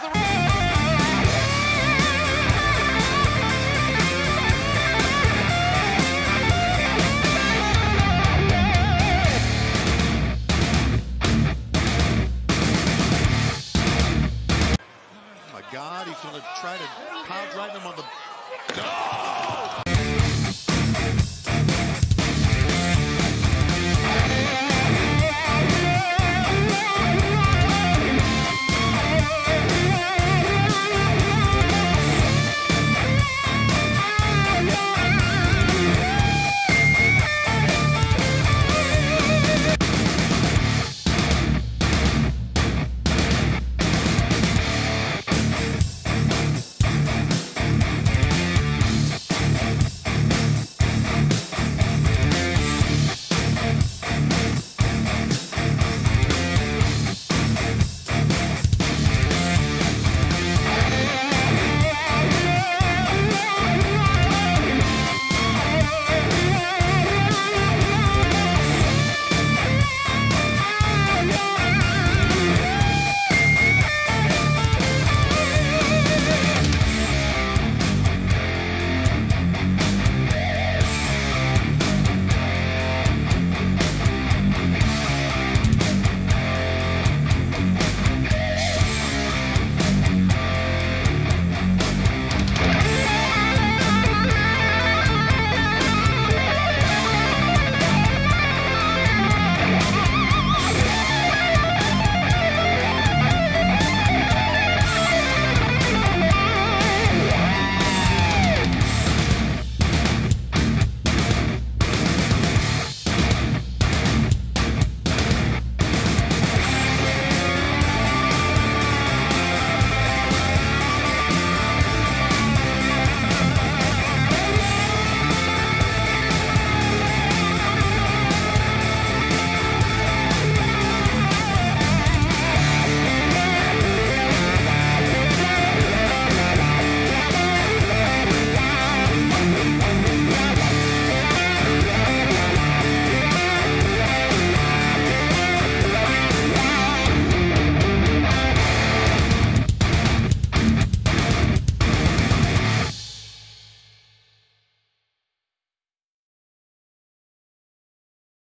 Oh my God, he's going to try to pound him on the... No!